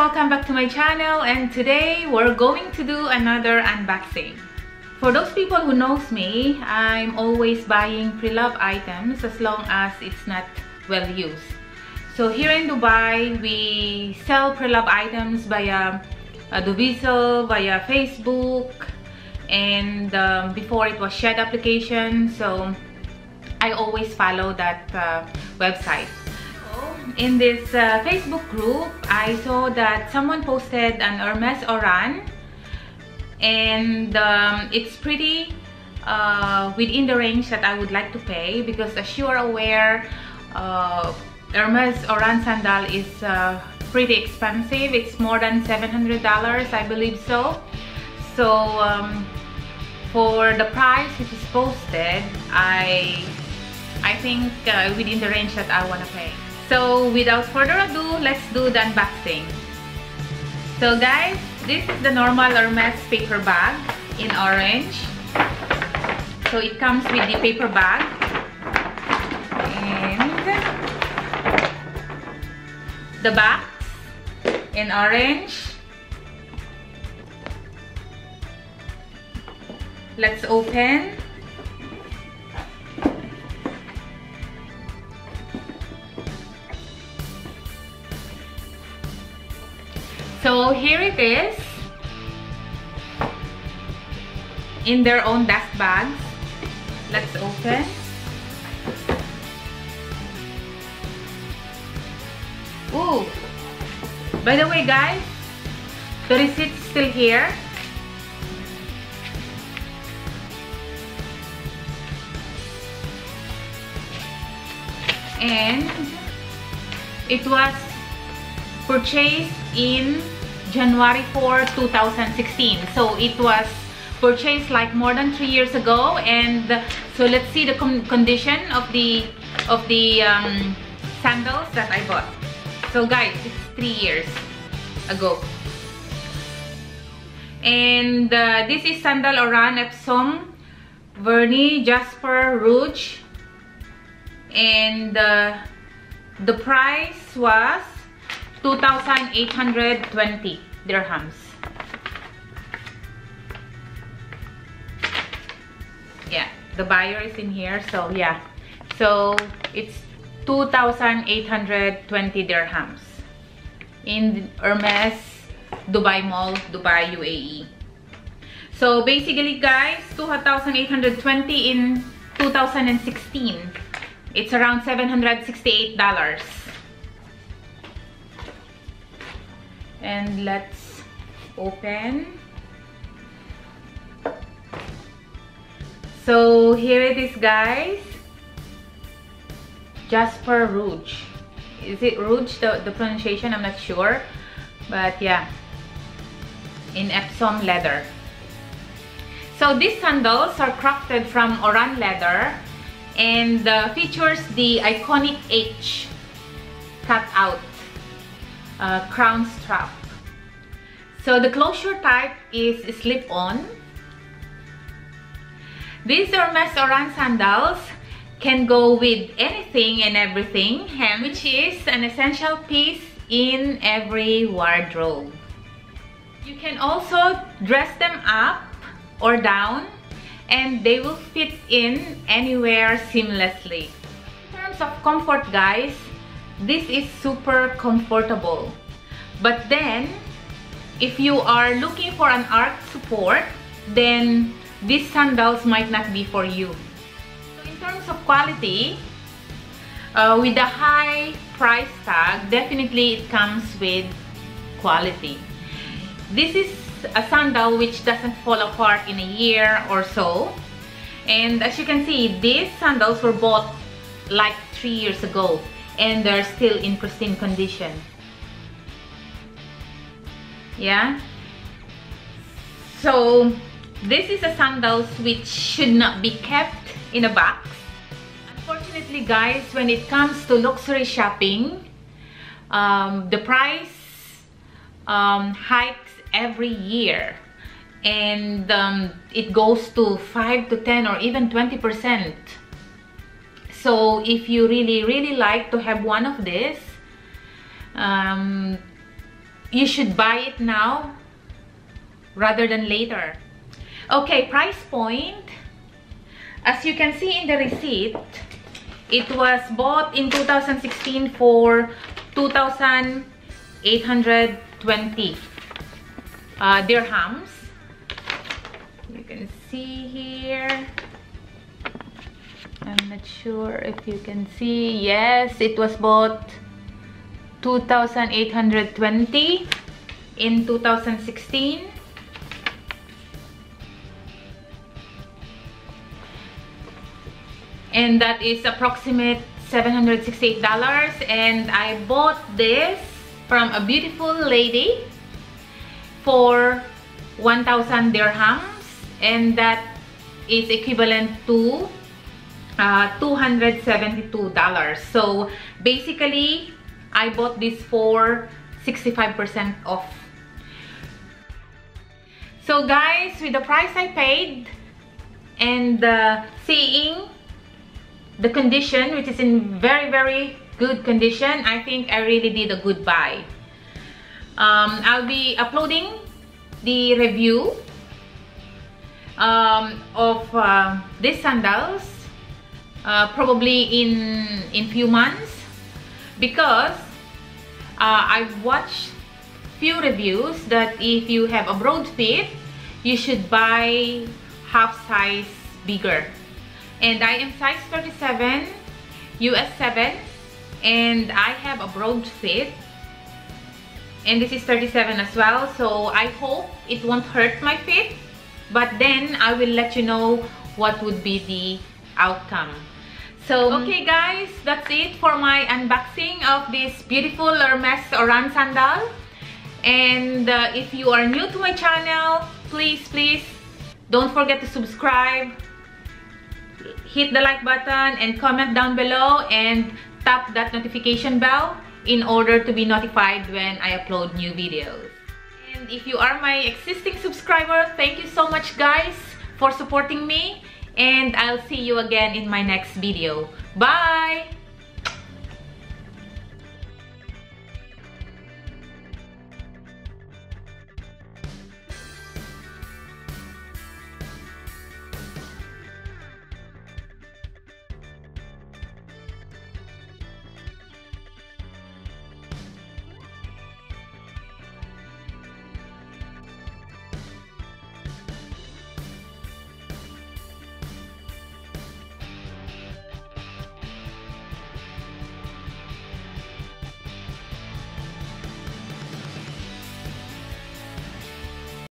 Welcome back to my channel and today we're going to do another unboxing. For those people who knows me, I'm always buying pre-love items as long as it's not well used. So here in Dubai, we sell pre-love items via uh, via Facebook, and um, before it was Shed application, so I always follow that uh, website in this uh, Facebook group, I saw that someone posted an Hermes Oran and um, it's pretty uh, within the range that I would like to pay because as you are aware, uh, Hermes Oran sandal is uh, pretty expensive. It's more than $700, I believe so. So um, for the price which is posted, I I think uh, within the range that I want to pay. So without further ado, let's do the unboxing. So guys, this is the normal Hermes paper bag in orange. So it comes with the paper bag. And the box in orange. Let's open. So here it is in their own dust bags. Let's open. Ooh. By the way guys, the receipt is still here. And it was purchased in January 4, 2016. So it was purchased like more than three years ago and so let's see the condition of the of the um, sandals that I bought. So guys, it's three years ago. And uh, this is Sandal Oran Epsom Vernis Jasper Rouge and uh, the price was 2,820 dirhams. Yeah, the buyer is in here, so yeah. So it's 2,820 dirhams in Hermes Dubai Mall, Dubai, UAE. So basically guys, 2,820 in 2016. It's around $768 and let's open. So here it is guys. Jasper Rouge. Is it Rouge the, the pronunciation? I'm not sure. But yeah. In Epsom leather. So these sandals are crafted from Oran leather. And uh, features the iconic H cut out uh, crown strap. So the closure type is slip-on. These Hermes Oran sandals can go with anything and everything, and which is an essential piece in every wardrobe. You can also dress them up or down and they will fit in anywhere seamlessly. In terms of comfort guys, this is super comfortable but then if you are looking for an arch support then these sandals might not be for you. So in terms of quality uh, with the high price tag definitely it comes with quality. This is a sandal which doesn't fall apart in a year or so. And as you can see these sandals were bought like three years ago and they're still in pristine condition yeah? So this is a sandals which should not be kept in a box. Unfortunately guys when it comes to luxury shopping um, the price um, hikes every year. And um, it goes to 5 to 10 or even 20 percent. So if you really really like to have one of this um, you should buy it now rather than later. Okay, price point. As you can see in the receipt, it was bought in 2016 for 2,820 uh, dirhams. You can see here. I'm not sure if you can see. Yes, it was bought 2,820 in 2016. And that is approximate $768 and I bought this from a beautiful lady for 1,000 dirhams and that is equivalent to uh, $272. So basically, I bought this for 65% off. So guys, with the price I paid and uh, seeing the condition, which is in very, very good condition, I think I really did a good buy. Um, I'll be uploading the review um, of uh, these sandals uh, probably in in few months because uh, I've watched few reviews that if you have a broad fit you should buy half size bigger. And I am size 37 US 7 and I have a broad fit and this is 37 as well so I hope it won't hurt my feet but then I will let you know what would be the outcome so okay guys that's it for my unboxing of this beautiful Hermes Oran sandal and uh, if you are new to my channel please please don't forget to subscribe hit the like button and comment down below and tap that notification bell in order to be notified when I upload new videos. And if you are my existing subscriber, thank you so much guys for supporting me and I'll see you again in my next video. Bye!